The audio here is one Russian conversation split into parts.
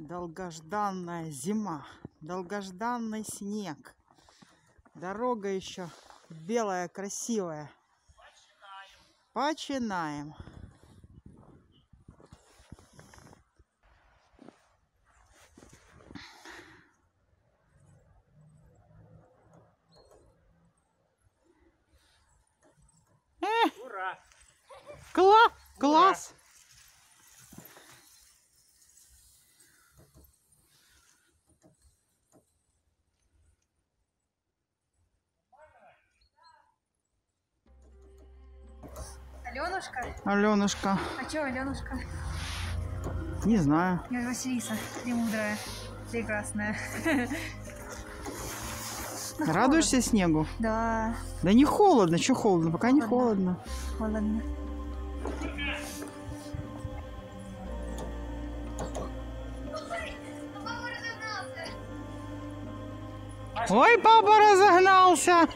Долгожданная зима, долгожданный снег. Дорога еще белая, красивая. Починаем. Ура! Кла класс! Аленушка? Аленушка, А чё Аленушка? не знаю. Я Василиса, премудрая, прекрасная. Ну, Радуешься снегу? холодно. Да, Да не холодно, что холодно? Пока не холодно. холодно. Ой, папа разогнался.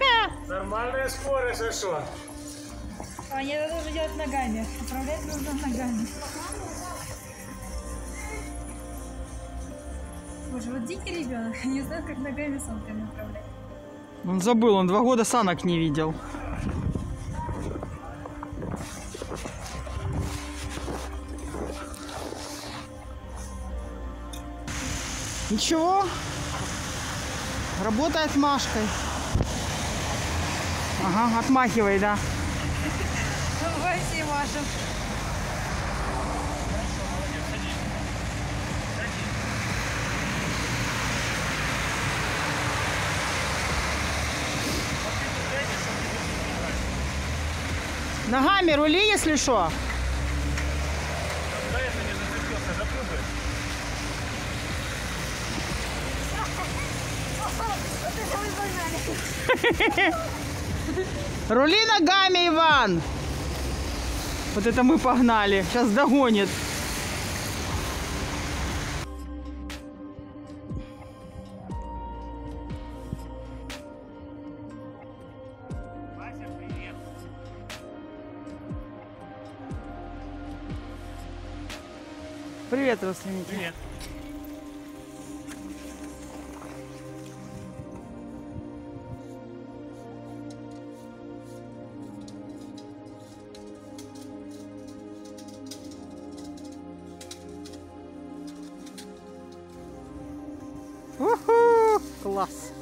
Нормальная скорость, а что? А мне это нужно делать ногами. Управлять нужно ногами. Боже, вот дикий ребенок, не знает, как ногами санками управлять. Он забыл, он два года санок не видел. Ничего. Работает Машкой. Ага, отмахивай, да. Давай все машем. Ногами рули, если что. Да это не зацепился, запрыгай. Рули ногами, Иван. Вот это мы погнали. Сейчас догонит. Привет, родственники. Привет. Уху! Класс.